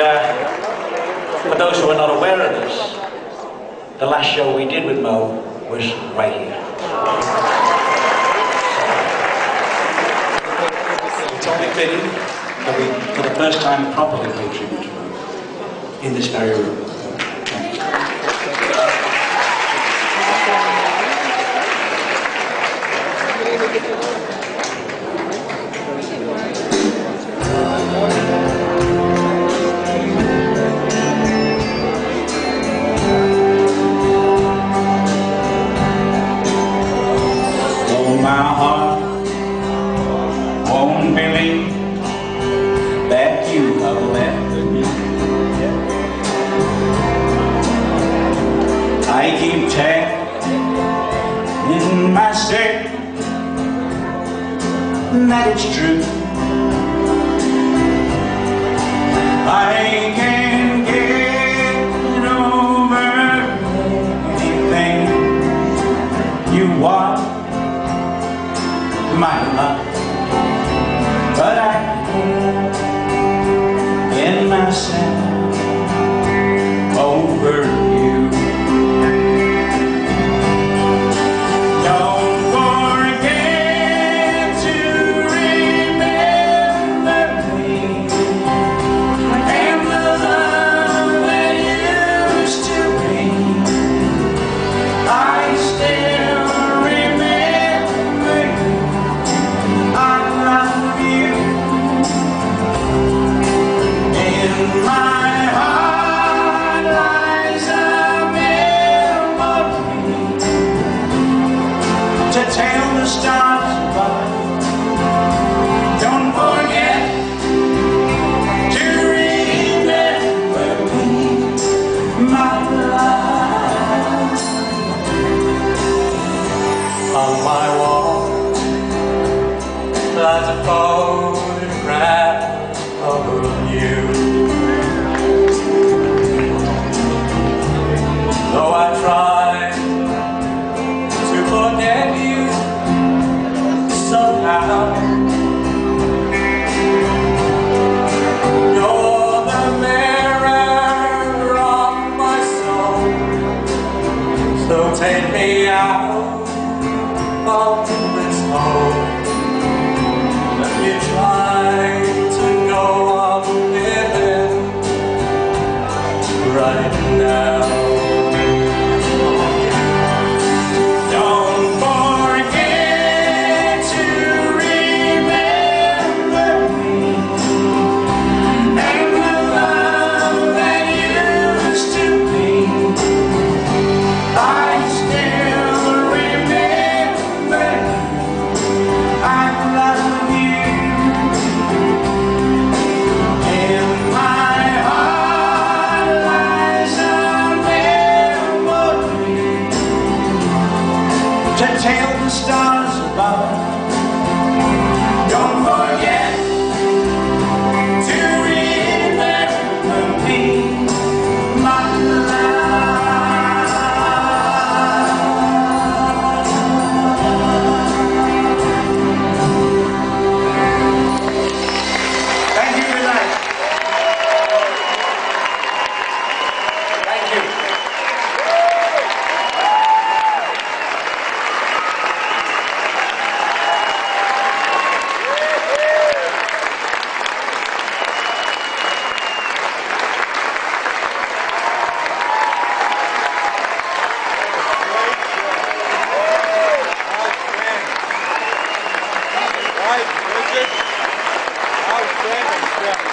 uh, for those who are not aware of this, the last show we did with Mo was right here. It's only fitting that we, for the first time, properly pay tribute to Mo in this very room. Thank you. Believe that you have left me. I keep telling myself that it's true. I can't get over anything you want my love myself Don't forget to remember me, my. On my wall lies a photo. take me out. Of Mike, Bridget. Outstanding, Steph.